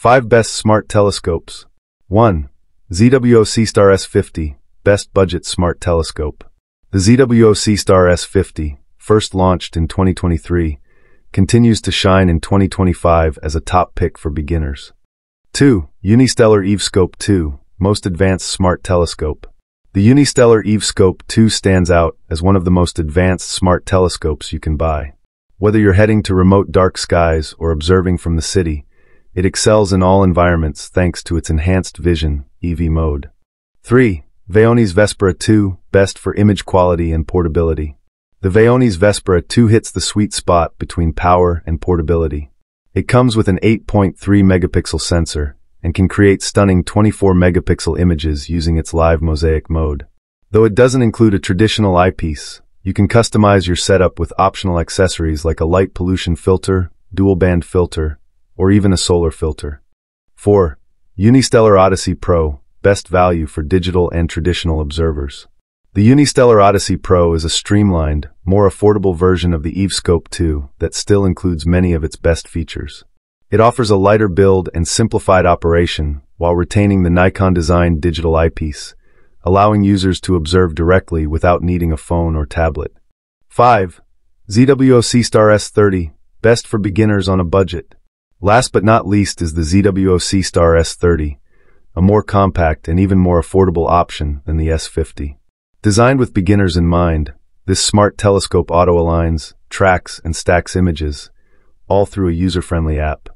5 Best Smart Telescopes 1. ZWO Seestar S50, Best Budget Smart Telescope. The ZWO Seestar S50, first launched in 2023, continues to shine in 2025 as a top pick for beginners. 2. Unistellar eVscope 2, Most Advanced Smart Telescope. The Unistellar eVscope 2 stands out as one of the most advanced smart telescopes you can buy. Whether you're heading to remote dark skies or observing from the city, it excels in all environments thanks to its enhanced vision, EV mode. 3. Vaonis Vespera 2, best for image quality and portability. The Vaonis Vespera 2 hits the sweet spot between power and portability. It comes with an 8.3 megapixel sensor and can create stunning 24 megapixel images using its live mosaic mode. Though it doesn't include a traditional eyepiece, you can customize your setup with optional accessories like a light pollution filter, dual band filter, or even a solar filter. 4. Unistellar Odyssey Pro, best value for digital and traditional observers. The Unistellar Odyssey Pro is a streamlined, more affordable version of the eVscope 2 that still includes many of its best features. It offers a lighter build and simplified operation while retaining the Nikon-designed digital eyepiece, allowing users to observe directly without needing a phone or tablet. 5. ZWO Seestar S30, best for beginners on a budget. Last but not least is the ZWO Star S30, a more compact and even more affordable option than the S50. Designed with beginners in mind, this smart telescope auto-aligns, tracks, and stacks images, all through a user-friendly app.